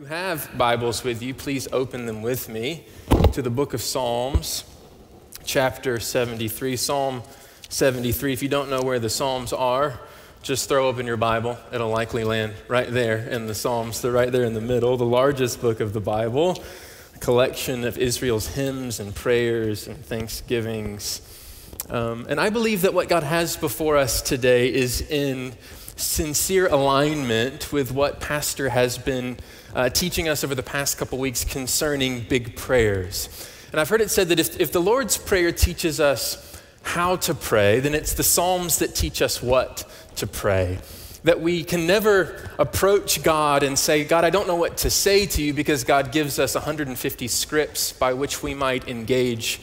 you have Bibles with you, please open them with me to the book of Psalms, chapter 73. Psalm 73. If you don't know where the Psalms are, just throw open your Bible. It'll likely land right there in the Psalms. They're right there in the middle, the largest book of the Bible, a collection of Israel's hymns and prayers and thanksgivings. Um, and I believe that what God has before us today is in sincere alignment with what Pastor has been uh, teaching us over the past couple weeks concerning big prayers. And I've heard it said that if, if the Lord's Prayer teaches us how to pray, then it's the Psalms that teach us what to pray. That we can never approach God and say, God, I don't know what to say to you, because God gives us 150 scripts by which we might engage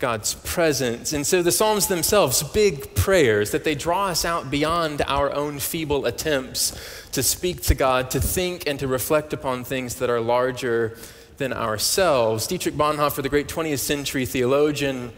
God's presence. And so the Psalms themselves, big prayers, that they draw us out beyond our own feeble attempts to speak to God, to think and to reflect upon things that are larger than ourselves. Dietrich Bonhoeffer, the great 20th century theologian,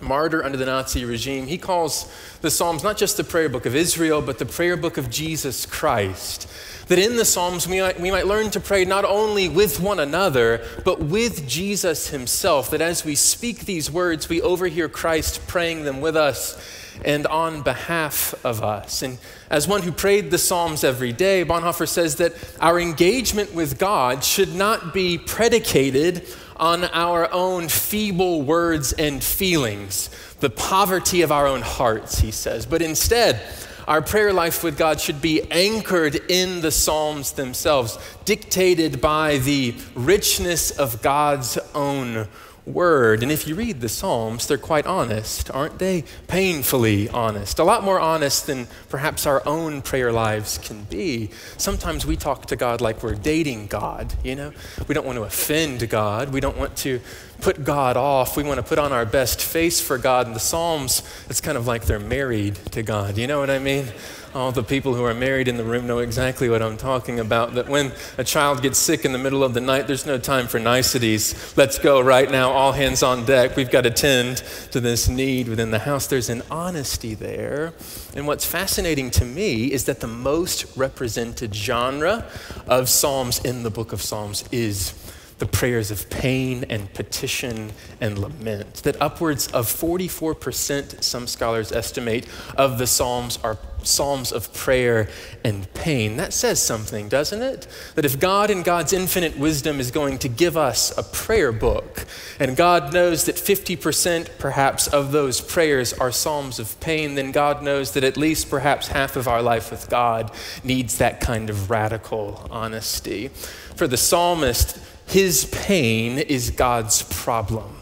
martyr under the Nazi regime, he calls the Psalms not just the prayer book of Israel, but the prayer book of Jesus Christ. That in the Psalms we might, we might learn to pray not only with one another, but with Jesus himself. That as we speak these words, we overhear Christ praying them with us and on behalf of us. And as one who prayed the Psalms every day, Bonhoeffer says that our engagement with God should not be predicated on our own feeble words and feelings, the poverty of our own hearts, he says, but instead, our prayer life with God should be anchored in the Psalms themselves, dictated by the richness of God's own word. And if you read the Psalms, they're quite honest, aren't they? Painfully honest. A lot more honest than perhaps our own prayer lives can be. Sometimes we talk to God like we're dating God, you know? We don't want to offend God. We don't want to put God off. We want to put on our best face for God. In the Psalms, it's kind of like they're married to God. You know what I mean? All the people who are married in the room know exactly what I'm talking about. That when a child gets sick in the middle of the night, there's no time for niceties. Let's go right now, all hands on deck. We've got to tend to this need within the house. There's an honesty there. And what's fascinating to me is that the most represented genre of Psalms in the book of Psalms is the prayers of pain and petition and lament. That upwards of 44%, some scholars estimate, of the Psalms are psalms of prayer and pain. That says something, doesn't it? That if God in God's infinite wisdom is going to give us a prayer book, and God knows that 50% perhaps of those prayers are psalms of pain, then God knows that at least perhaps half of our life with God needs that kind of radical honesty. For the psalmist, his pain is God's problem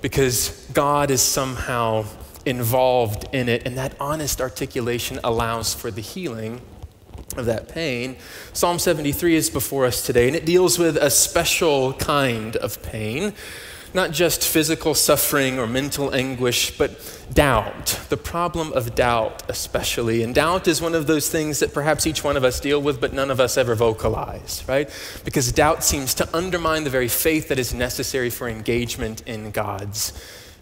because God is somehow involved in it, and that honest articulation allows for the healing of that pain. Psalm 73 is before us today, and it deals with a special kind of pain not just physical suffering or mental anguish, but doubt, the problem of doubt, especially. And doubt is one of those things that perhaps each one of us deal with, but none of us ever vocalize, right? Because doubt seems to undermine the very faith that is necessary for engagement in God's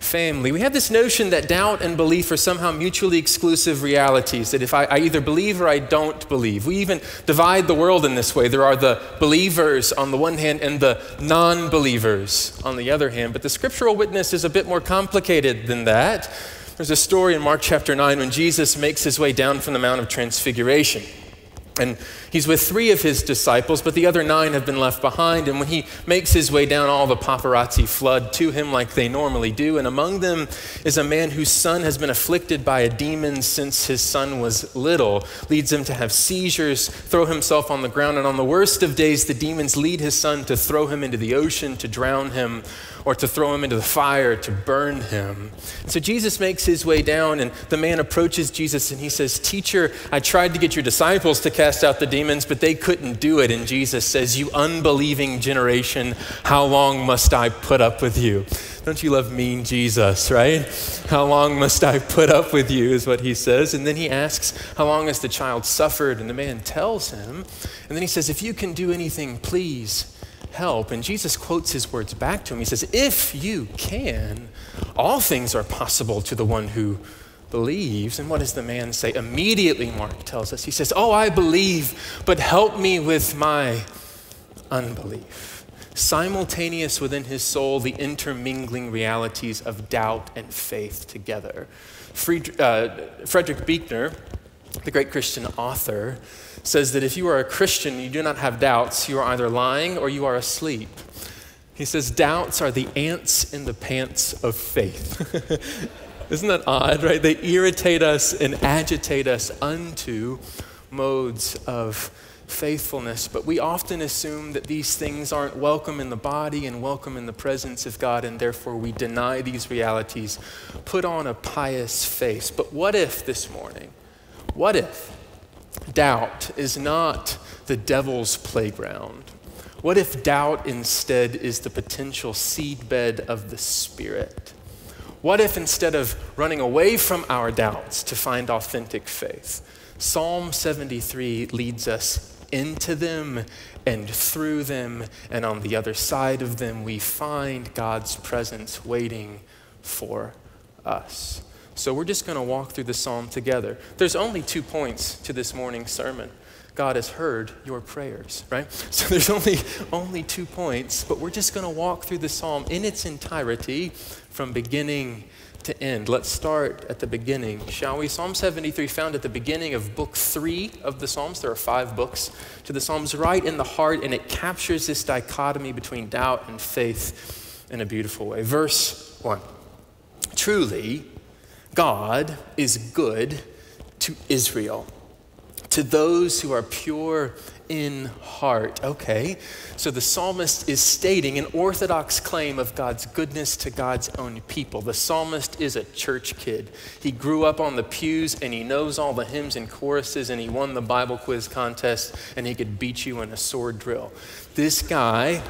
family. We have this notion that doubt and belief are somehow mutually exclusive realities, that if I, I, either believe or I don't believe. We even divide the world in this way. There are the believers on the one hand and the non believers on the other hand. But the scriptural witness is a bit more complicated than that. There's a story in Mark chapter 9 when Jesus makes his way down from the Mount of Transfiguration. And he's with three of his disciples, but the other nine have been left behind. And when he makes his way down, all the paparazzi flood to him like they normally do. And among them is a man whose son has been afflicted by a demon since his son was little, leads him to have seizures, throw himself on the ground. And on the worst of days, the demons lead his son to throw him into the ocean, to drown him, or to throw him into the fire, to burn him. So Jesus makes his way down, and the man approaches Jesus and he says, Teacher, I tried to get your disciples to cast out the demons, but they couldn't do it. And Jesus says, You unbelieving generation, how long must I put up with you? Don't you love mean Jesus, right? How long must I put up with you, is what he says. And then he asks, How long has the child suffered? And the man tells him. And then he says, If you can do anything, please help. And Jesus quotes his words back to him. He says, If you can, all things are possible to the one who believes. And what does the man say? Immediately, Mark tells us, he says, Oh, I believe, but help me with my unbelief. Simultaneous within his soul, the intermingling realities of doubt and faith together. Friedrich, uh, Frederick Buechner, the great Christian author, says that if you are a Christian, you do not have doubts, you are either lying or you are asleep. He says, doubts are the ants in the pants of faith. Isn't that odd, right? They irritate us and agitate us unto modes of faithfulness. But we often assume that these things aren't welcome in the body and welcome in the presence of God, and therefore we deny these realities, put on a pious face. But what if this morning, what if doubt is not the devil's playground? What if doubt instead is the potential seedbed of the Spirit? What if instead of running away from our doubts to find authentic faith, Psalm 73 leads us into them and through them, and on the other side of them, we find God's presence waiting for us. So we're just going to walk through the psalm together. There's only two points to this morning's sermon. God has heard your prayers, right? So there's only only two points, but we're just going to walk through the psalm in its entirety from beginning to end. Let's start at the beginning, shall we? Psalm 73, found at the beginning of book three of the Psalms. There are five books to the Psalms, right in the heart, and it captures this dichotomy between doubt and faith in a beautiful way. Verse one Truly, God is good to Israel, to those who are pure in heart. Okay, so the psalmist is stating an orthodox claim of God's goodness to God's own people. The psalmist is a church kid. He grew up on the pews and he knows all the hymns and choruses and he won the Bible quiz contest and he could beat you in a sword drill. This guy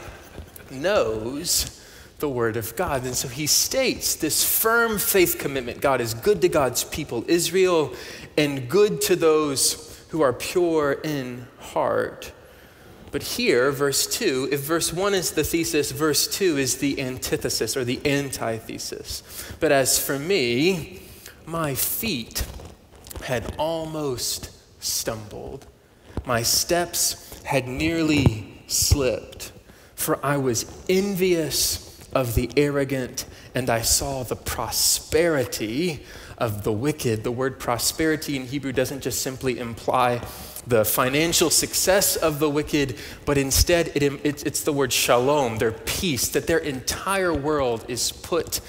knows the Word of God. And so he states this firm faith commitment God is good to God's people, Israel, and good to those who are pure in heart. But here, verse 2, if verse 1 is the thesis, verse 2 is the antithesis or the antithesis. But as for me, my feet had almost stumbled, my steps had nearly slipped, for I was envious of the arrogant, and I saw the prosperity of the wicked. The word prosperity in Hebrew doesn't just simply imply the financial success of the wicked, but instead it, it, it's the word shalom, their peace, that their entire world is put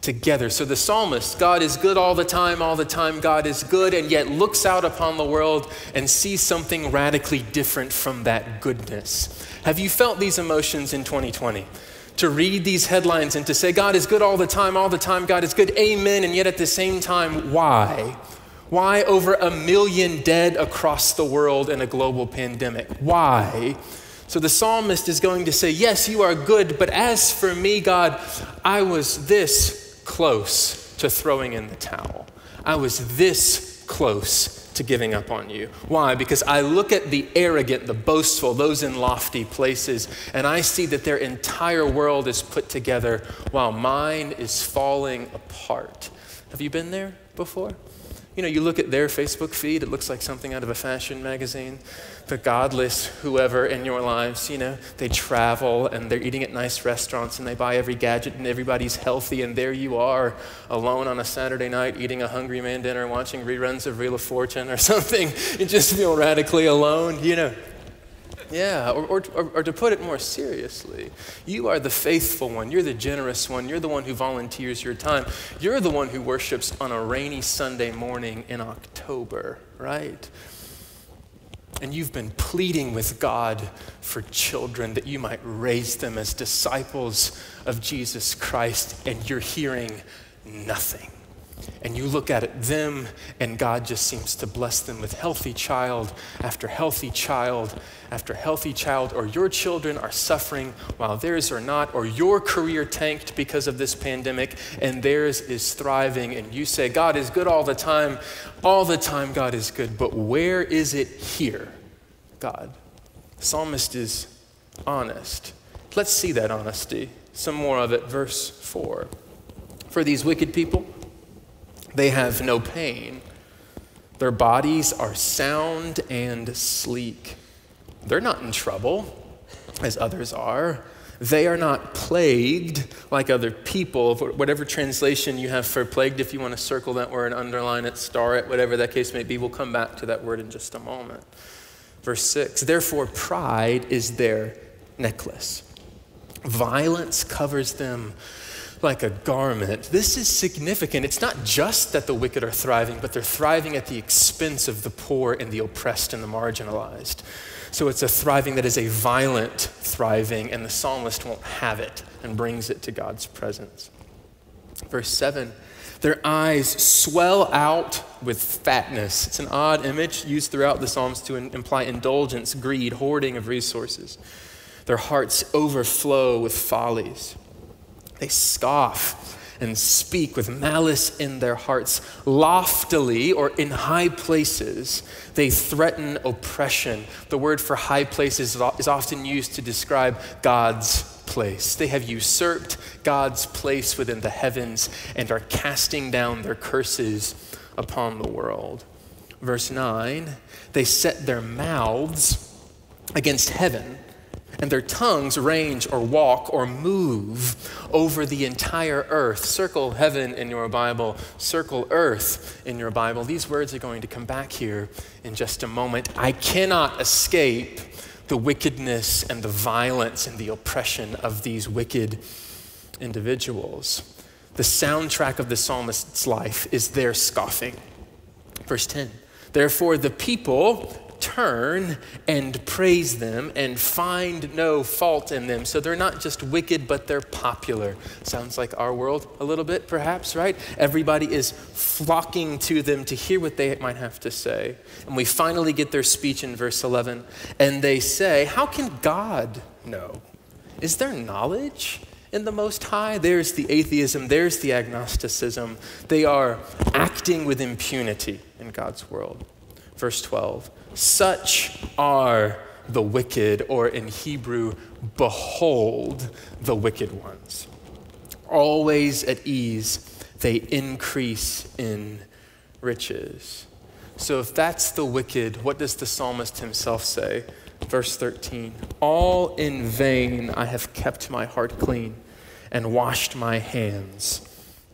together. So the psalmist, God is good all the time, all the time, God is good, and yet looks out upon the world and sees something radically different from that goodness. Have you felt these emotions in 2020? To read these headlines and to say, God is good all the time, all the time, God is good, amen, and yet at the same time, why? Why over a million dead across the world in a global pandemic? Why? So the psalmist is going to say, Yes, you are good, but as for me, God, I was this close to throwing in the towel. I was this close to giving up on you. Why? Because I look at the arrogant, the boastful, those in lofty places, and I see that their entire world is put together while mine is falling apart. Have you been there before? You know, you look at their Facebook feed, it looks like something out of a fashion magazine. The godless, whoever in your lives, you know, they travel and they're eating at nice restaurants and they buy every gadget and everybody's healthy, and there you are alone on a Saturday night eating a Hungry Man dinner, watching reruns of Wheel of Fortune or something. You just feel radically alone, you know. Yeah, or, or, or, to put it more seriously, you are the faithful one. You're the generous one. You're the one who volunteers your time. You're the one who worships on a rainy Sunday morning in October, right? And you've been pleading with God for children that you might raise them as disciples of Jesus Christ, and you're hearing nothing and you look at it, them, and God just seems to bless them with healthy child after healthy child after healthy child, or your children are suffering while theirs are not, or your career tanked because of this pandemic and theirs is thriving, and you say, God is good all the time. All the time, God is good. But where is it here, God? The psalmist is honest. Let's see that honesty. Some more of it. Verse 4. For these wicked people, they have no pain. Their bodies are sound and sleek. They're not in trouble. as others are. They are not plagued like other people. Whatever translation you have for plagued, if you want to circle that word, underline it, star it, whatever that case may be, we'll come back to that word in just a moment. Verse 6 Therefore, pride is their necklace, violence covers them like a garment. This is significant. It's not just that the wicked are thriving, but they're thriving at the expense of the poor and the oppressed and the marginalized. So it's a thriving that is a violent thriving, and the psalmist won't have it and brings it to God's presence. Verse 7 their eyes swell out with fatness. It's an odd image used throughout the Psalms to imply indulgence, greed, hoarding of resources. Their hearts overflow with follies. They scoff and speak with malice in their hearts. Loftily or in high places, they threaten oppression. The word for high places is often used to describe God's place. They have usurped God's place within the heavens and are casting down their curses upon the world. Verse 9, they set their mouths against heaven and their tongues range or walk or move over the entire earth. Circle heaven in your Bible, circle earth in your Bible. These words are going to come back here in just a moment. I cannot escape the wickedness and the violence and the oppression of these wicked individuals. The soundtrack of the psalmist's life is their scoffing. Verse 10 Therefore, the people turn and praise them and find no fault in them. So they're not just wicked, but they're popular. Sounds like our world a little bit, perhaps, right? Everybody is flocking to them to hear what they might have to say. And we finally get their speech in verse 11. And they say, How can God know? Is there knowledge? in the Most High. There's the atheism, there's the agnosticism. They are acting with impunity in God's world. Verse 12 such are the wicked, or in Hebrew, behold the wicked ones. Always at ease, they increase in riches. So, if that's the wicked, what does the psalmist himself say? Verse 13 All in vain I have kept my heart clean and washed my hands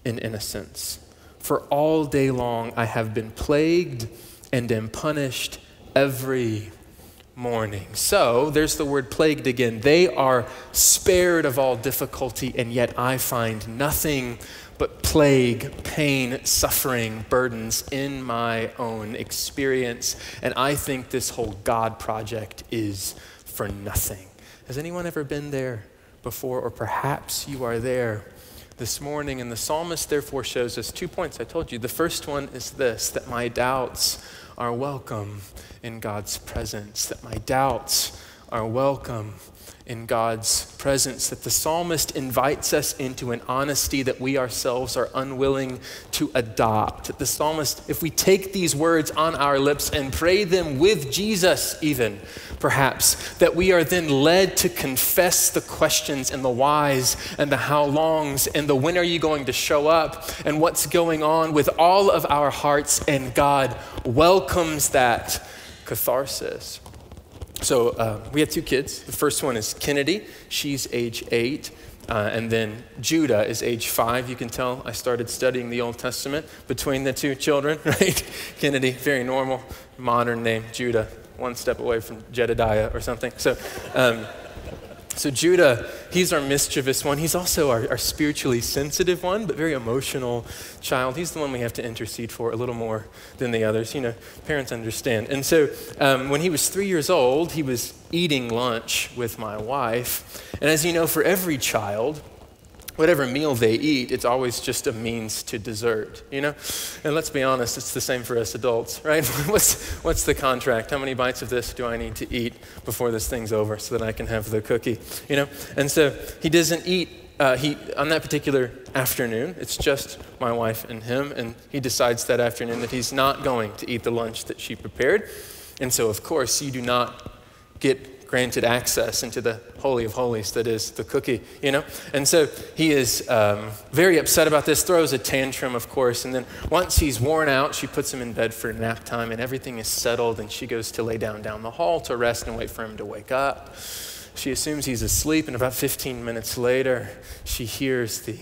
in innocence. For all day long I have been plagued and am punished every morning. So there's the word plagued again. They are spared of all difficulty, and yet I find nothing but plague, pain, suffering, burdens in my own experience. And I think this whole God project is for nothing. Has anyone ever been there before, or perhaps you are there? This morning, and the psalmist therefore shows us two points I told you. The first one is this that my doubts are welcome in God's presence, that my doubts are welcome in God's presence, that the psalmist invites us into an honesty that we ourselves are unwilling to adopt. That the psalmist, if we take these words on our lips and pray them with Jesus, even perhaps, that we are then led to confess the questions and the whys and the how longs and the when are you going to show up and what's going on with all of our hearts, and God welcomes that catharsis. So uh, we have two kids. The first one is Kennedy. She's age eight. Uh, and then Judah is age five. You can tell I started studying the Old Testament between the two children, right? Kennedy, very normal, modern name. Judah, one step away from Jedediah or something. So, um, so Judah, he's our mischievous one. He's also our, our, spiritually sensitive one, but very emotional child. He's the one we have to intercede for a little more than the others. You know, parents understand. And so um, when he was three years old, he was eating lunch with my wife. And as you know, for every child, whatever meal they eat, it's always just a means to dessert, you know? And let's be honest, it's the same for us adults, right? what's, what's the contract? How many bites of this do I need to eat before this thing's over so that I can have the cookie, you know? And so he doesn't eat. Uh, he, on that particular afternoon, it's just my wife and him, and he decides that afternoon that he's not going to eat the lunch that she prepared. And so, of course, you do not get granted access into the Holy of Holies that is the cookie, you know? And so he is um, very upset about this, throws a tantrum, of course. And then once he's worn out, she puts him in bed for nap time and everything is settled. And she goes to lay down down the hall to rest and wait for him to wake up. She assumes he's asleep, and about 15 minutes later, she hears the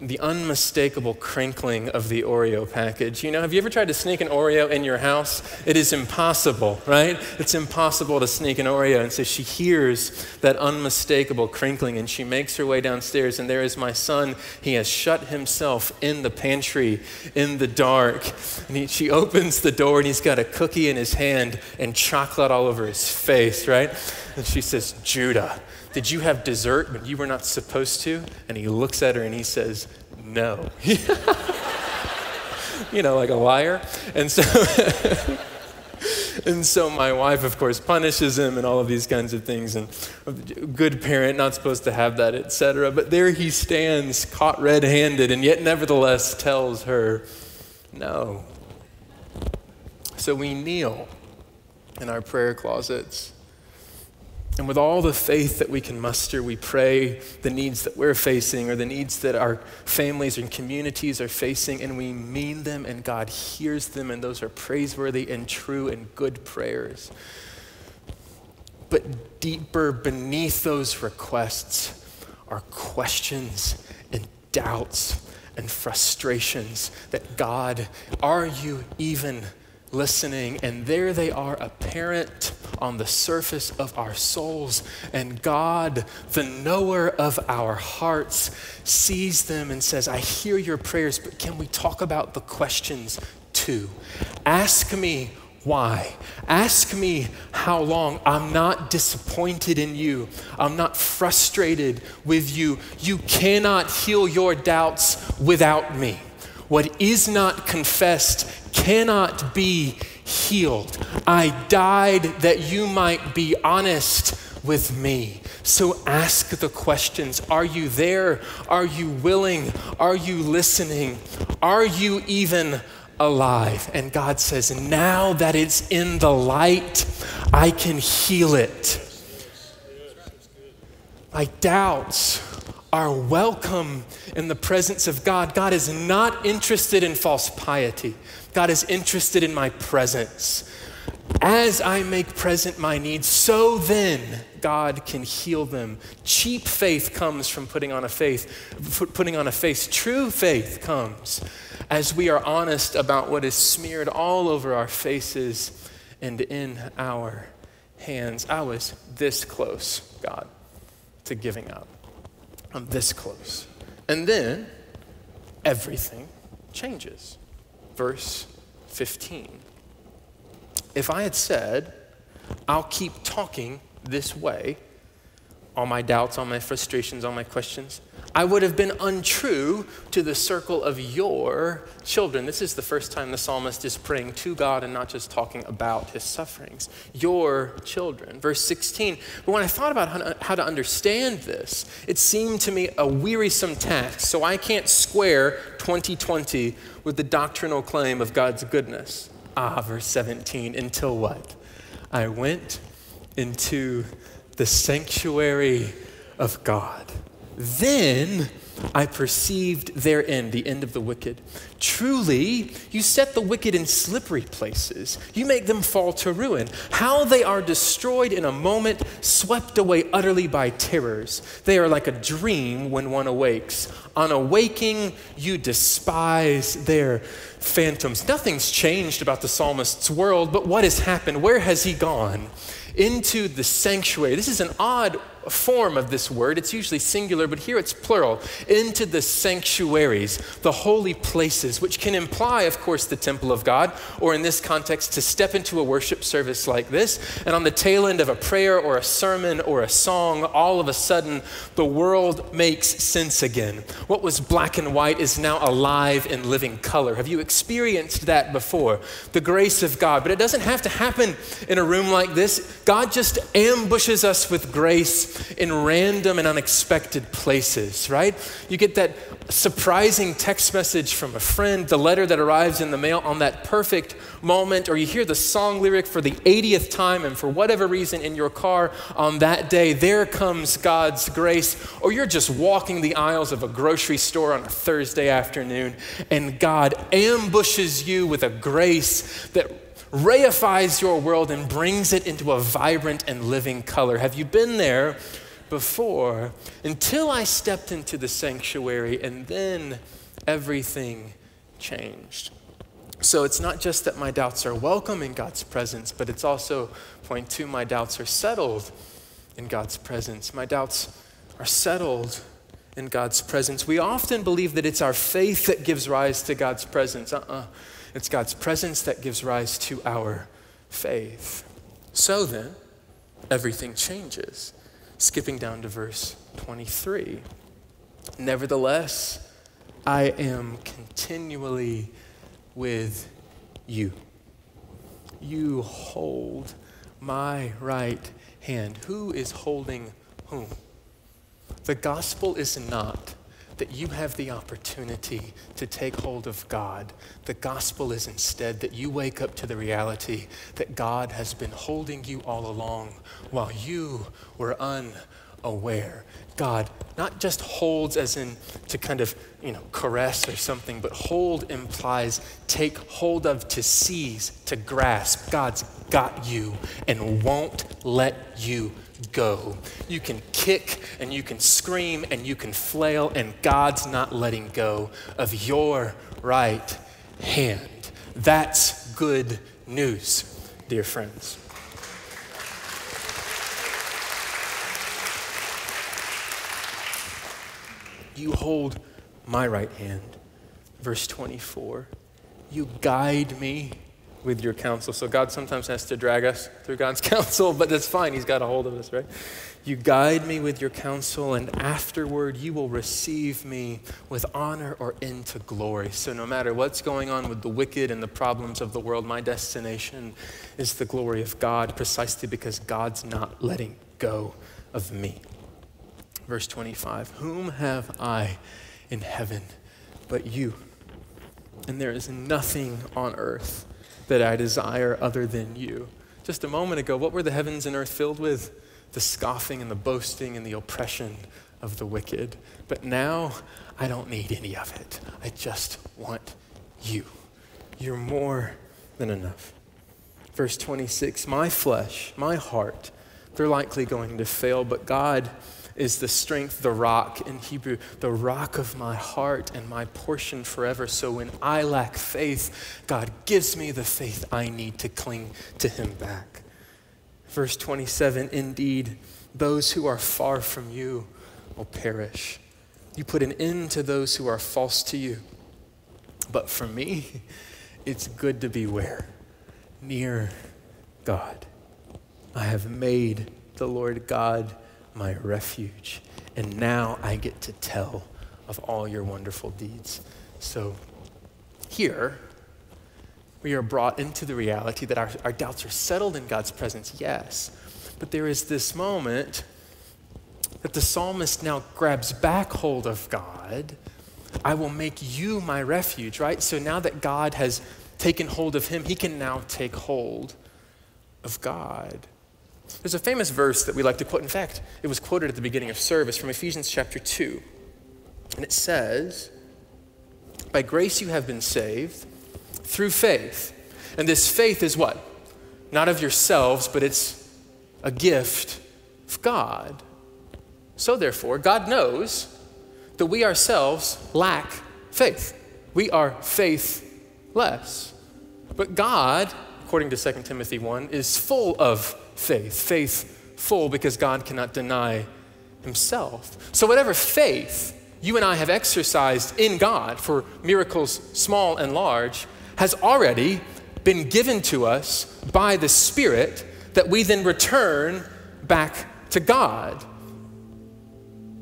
the unmistakable crinkling of the Oreo package. You know, have you ever tried to sneak an Oreo in your house? It is impossible, right? It's impossible to sneak an Oreo. And so she hears that unmistakable crinkling and she makes her way downstairs. And there is my son. He has shut himself in the pantry in the dark. And he, she opens the door and he's got a cookie in his hand and chocolate all over his face, right? And she says, Judah, did you have dessert when you were not supposed to? And he looks at her and he says, No. you know, like a liar. And so. and so my wife, of course, punishes him and all of these kinds of things. And good parent, not supposed to have that, etc. But there he stands, caught red handed, and yet nevertheless tells her, no. So we kneel in our prayer closets and with all the faith that we can muster, we pray the needs that we're facing or the needs that our families and communities are facing, and we mean them, and God hears them, and those are praiseworthy and true and good prayers. But deeper beneath those requests are questions and doubts and frustrations that God, are you even listening, and there they are apparent on the surface of our souls. And God, the knower of our hearts, sees them and says, I hear your prayers, but can we talk about the questions too? Ask me why? Ask me how long. I'm not disappointed in you. I'm not frustrated with you. You cannot heal your doubts without me. What is not confessed cannot be healed. I died that you might be honest with me. So ask the questions Are you there? Are you willing? Are you listening? Are you even alive? And God says, Now that it's in the light, I can heal it. My doubts are welcome in the presence of God. God is not interested in false piety. God is interested in my presence. As I make present my needs, so then God can heal them. Cheap faith comes from putting on a faith, putting on a face. True faith comes as we are honest about what is smeared all over our faces and in our hands. I was this close, God, to giving up. I'm this close. And then everything changes verse 15. If I had said, I'll keep talking this way, all my doubts, all my frustrations, all my questions, I would have been untrue to the circle of your children. This is the first time the psalmist is praying to God and not just talking about his sufferings. Your children. Verse 16. But when I thought about how to understand this, it seemed to me a wearisome task. So I can't square 2020 with the doctrinal claim of God's goodness. Ah, verse 17. Until what? I went into the sanctuary of God. Then I perceived their end, the end of the wicked. Truly, you set the wicked in slippery places. You make them fall to ruin. How they are destroyed in a moment, swept away utterly by terrors. They are like a dream when one awakes. On awaking, you despise their phantoms. Nothing's changed about the psalmist's world, but what has happened? Where has he gone? Into the sanctuary. This is an odd form of this word. It's usually singular, but here it's plural. Into the sanctuaries, the holy places, which can imply, of course, the temple of God, or in this context, to step into a worship service like this. And on the tail end of a prayer or a sermon or a song, all of a sudden, the world makes sense again. What was black and white is now alive in living color. Have you experienced that before? The grace of God. But it doesn't have to happen in a room like this. God just ambushes us with grace in random and unexpected places, right? You get that surprising text message from a friend, the letter that arrives in the mail on that perfect moment, or you hear the song lyric for the 80th time, and for whatever reason in your car on that day, there comes God's grace, or you're just walking the aisles of a grocery store on a Thursday afternoon, and God ambushes you with a grace that reifies your world and brings it into a vibrant and living color. Have you been there before? Until I stepped into the sanctuary, and then everything changed. So it's not just that my doubts are welcome in God's presence, but it's also, point two, my doubts are settled in God's presence. My doubts are settled in God's presence. We often believe that it's our faith that gives rise to God's presence. Uh uh-uh. uh It's God's presence that gives rise to our faith. So then, everything changes. Skipping down to verse 23. Nevertheless, I am continually with you. You hold my right hand. Who is holding whom? The gospel is not that you have the opportunity to take hold of God. The gospel is instead that you wake up to the reality that God has been holding you all along while you were unaware. God not just holds as in to kind of, you know, caress or something, but hold implies take hold of, to seize, to grasp. God's got you and won't let you go. You can kick and you can scream and you can flail, and God's not letting go of your right hand. That's good news, dear friends. You hold my right hand. Verse 24. You guide me with your counsel. So God sometimes has to drag us through God's counsel, but that's fine. He's got a hold of us, right? You guide me with your counsel, and afterward you will receive me with honor or into glory. So no matter what's going on with the wicked and the problems of the world, my destination is the glory of God precisely because God's not letting go of me. Verse 25 Whom have I in heaven but you? And there is nothing on earth that I desire other than you. Just a moment ago, what were the heavens and earth filled with? The scoffing and the boasting and the oppression of the wicked. But now, I don't need any of it. I just want you. You're more than enough. Verse 26 My flesh, my heart, they're likely going to fail, but God is the strength, the rock in Hebrew, the rock of my heart and my portion forever. So when I lack faith, God gives me the faith I need to cling to Him back. Verse 27 Indeed, those who are far from you will perish. You put an end to those who are false to you. But for me, it's good to be where? Near God. I have made the Lord God my refuge. And now I get to tell of all your wonderful deeds. So here, we are brought into the reality that our, our doubts are settled in God's presence, yes. But there is this moment that the psalmist now grabs back hold of God. I will make you my refuge, right? So now that God has taken hold of him, he can now take hold of God. There's a famous verse that we like to quote. In fact, it was quoted at the beginning of service from Ephesians chapter 2. And it says, By grace you have been saved through faith. And this faith is what? Not of yourselves, but it's a gift of God. So therefore, God knows that we ourselves lack faith. We are faithless. But God, according to 2 Timothy 1, is full of faith. Faith full because God cannot deny himself. So, whatever faith you and I have exercised in God for miracles small and large has already been given to us by the Spirit that we then return back to God.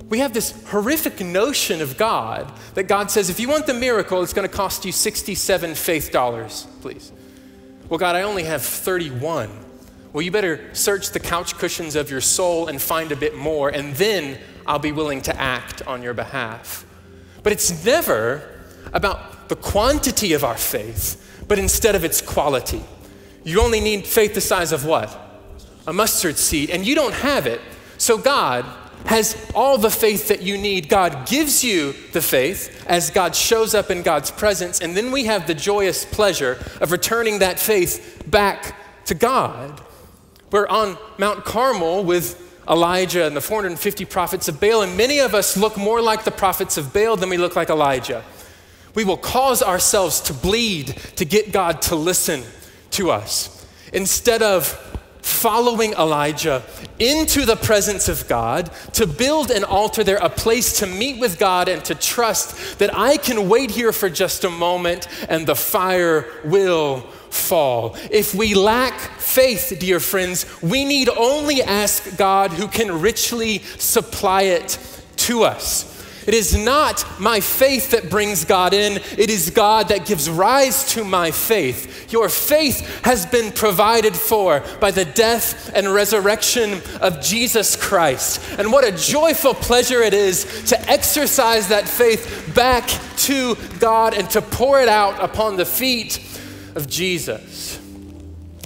We have this horrific notion of God that God says, if you want the miracle, it's going to cost you 67 faith dollars, please. Well, God, I only have 31. Well, you better search the couch cushions of your soul and find a bit more, and then I'll be willing to act on your behalf. But it's never about the quantity of our faith, but instead of its quality. You only need faith the size of what? A mustard seed, and you don't have it. So, God, has all the faith that you need. God gives you the faith as God shows up in God's presence. And then we have the joyous pleasure of returning that faith back to God. We're on Mount Carmel with Elijah and the 450 prophets of Baal, and many of us look more like the prophets of Baal than we look like Elijah. We will cause ourselves to bleed to get God to listen to us. Instead of following Elijah into the presence of God to build an altar there, a place to meet with God and to trust that I can wait here for just a moment and the fire will fall. If we lack faith, dear friends, we need only ask God who can richly supply it to us. It is not my faith that brings God in, it is God that gives rise to my faith. Your faith has been provided for by the death and resurrection of Jesus Christ. And what a joyful pleasure it is to exercise that faith back to God and to pour it out upon the feet of Jesus.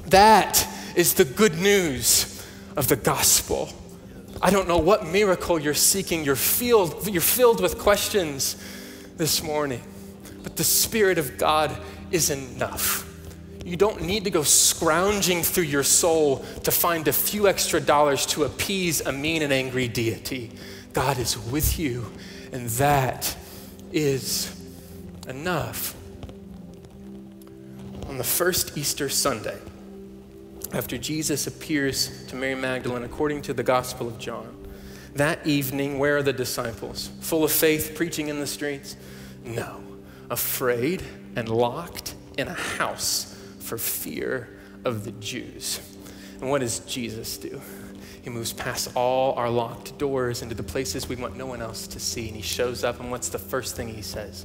That is the good news of the gospel. I don't know what miracle you're seeking. You're filled, you're filled with questions this morning, but the Spirit of God is enough. You don't need to go scrounging through your soul to find a few extra dollars to appease a mean and angry deity. God is with you, and that is enough. On the first Easter Sunday, after Jesus appears to Mary Magdalene according to the Gospel of John. That evening, where are the disciples? Full of faith, preaching in the streets? No, afraid and locked in a house for fear of the Jews. And what does Jesus do? He moves past all our locked doors into the places we want no one else to see. And he shows up, and what's the first thing he says?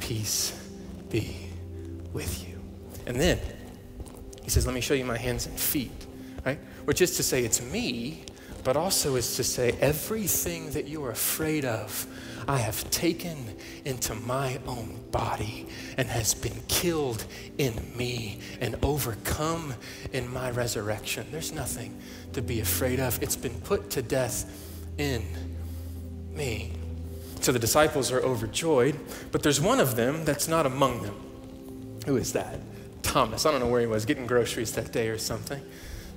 Peace be with you. And then he says, Let me show you my hands and feet, right? Which is to say, it's me, but also is to say, everything that you are afraid of, I have taken into my own body and has been killed in me and overcome in my resurrection. There's nothing to be afraid of. It's been put to death in me. So the disciples are overjoyed, but there's one of them that's not among them. Who is that? Thomas. I don't know where he was, getting groceries that day or something.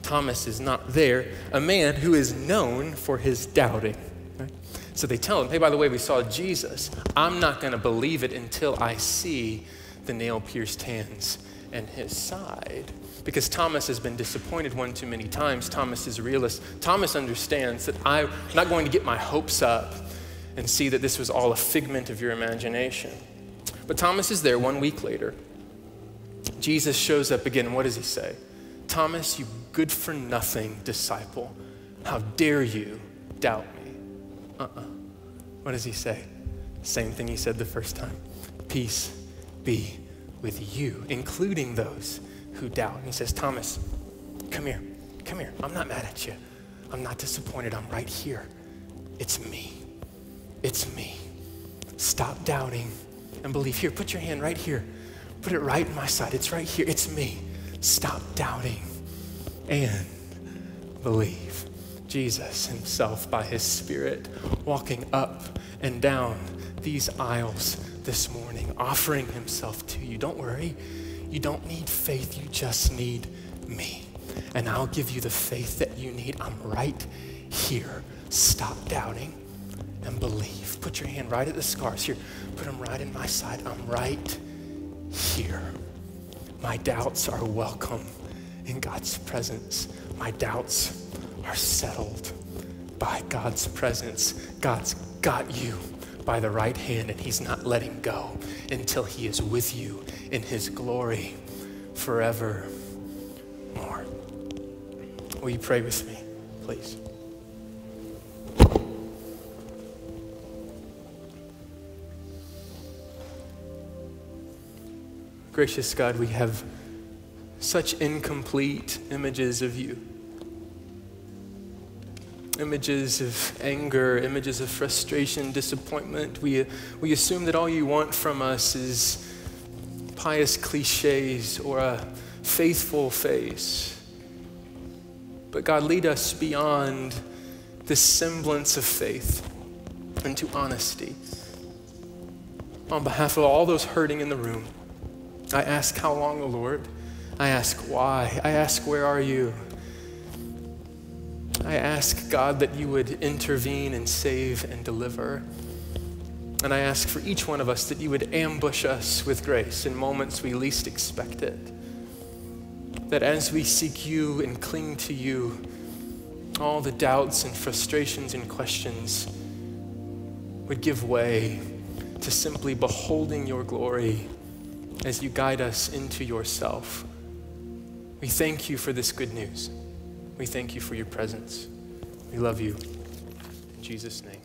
Thomas is not there, a man who is known for his doubting. Right? So they tell him, hey, by the way, we saw Jesus. I'm not going to believe it until I see the nail pierced hands and his side. Because Thomas has been disappointed one too many times. Thomas is a realist. Thomas understands that I'm not going to get my hopes up and see that this was all a figment of your imagination. But Thomas is there one week later Jesus shows up again, what does he say? Thomas, you good for nothing disciple, how dare you doubt me? Uh uh-uh. uh What does he say? Same thing he said the first time Peace be with you, including those who doubt. And he says, Thomas, come here, come here. I'm not mad at you. I'm not disappointed. I'm right here. It's me. It's me. Stop doubting and believe. Here, put your hand right here. Put it right in my side. It's right here. It's me. Stop doubting and believe. Jesus Himself, by His Spirit, walking up and down these aisles this morning, offering Himself to you. Don't worry. You don't need faith, you just need me. And I'll give you the faith that you need. I'm right here. Stop doubting and believe. Put your hand right at the scars. Here, put them right in my side. I'm right here. My doubts are welcome in God's presence. My doubts are settled by God's presence. God's got you by the right hand, and He's not letting go until He is with you in His glory forever more. Will you pray with me, please? Gracious God, we have such incomplete images of you. Images of anger, images of frustration, disappointment. We, we assume that all you want from us is pious cliches or a faithful face. But God, lead us beyond this semblance of faith into honesty. On behalf of all those hurting in the room, I ask how long, O Lord? I ask why? I ask where are you? I ask, God, that you would intervene and save and deliver. And I ask for each one of us that you would ambush us with grace in moments we least expect it. That as we seek you and cling to you, all the doubts and frustrations and questions would give way to simply beholding your glory as you guide us into yourself. We thank you for this good news. We thank you for your presence. We love you. In Jesus' name.